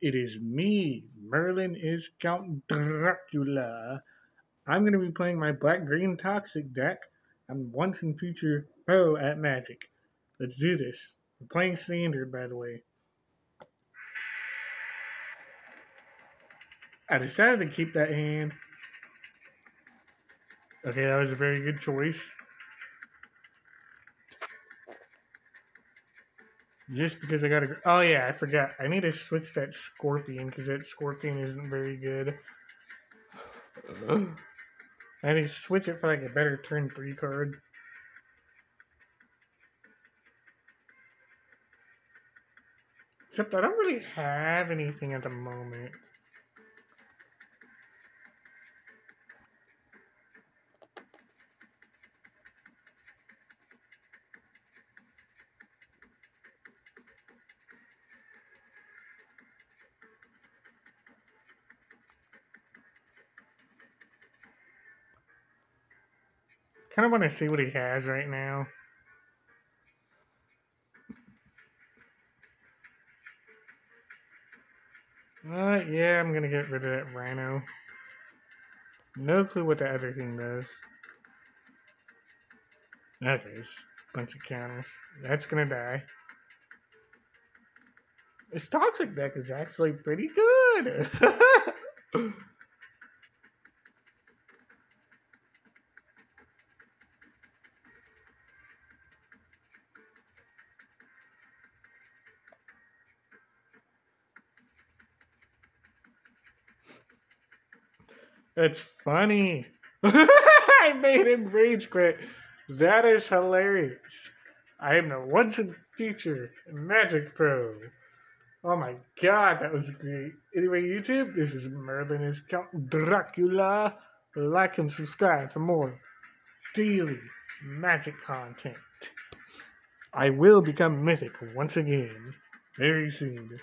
It is me, Merlin is Count Dracula. I'm going to be playing my Black Green Toxic deck. I'm once and future pro at Magic. Let's do this. I'm playing Standard, by the way. I decided to keep that hand. Okay, that was a very good choice. Just because I gotta. Oh yeah, I forgot. I need to switch that scorpion because that scorpion isn't very good. I need to switch it for like a better turn three card. Except I don't really have anything at the moment. Kind of want to see what he has right now. Uh, yeah, I'm gonna get rid of that rhino. No clue what the other thing does. Okay, it's a bunch of counters. That's gonna die. This toxic deck is actually pretty good. That's funny. I made him rage quit. That is hilarious. I am the once and future Magic Pro. Oh my god, that was great. Anyway, YouTube, this is Merlin is Count Dracula. Like and subscribe for more daily magic content. I will become mythic once again very soon.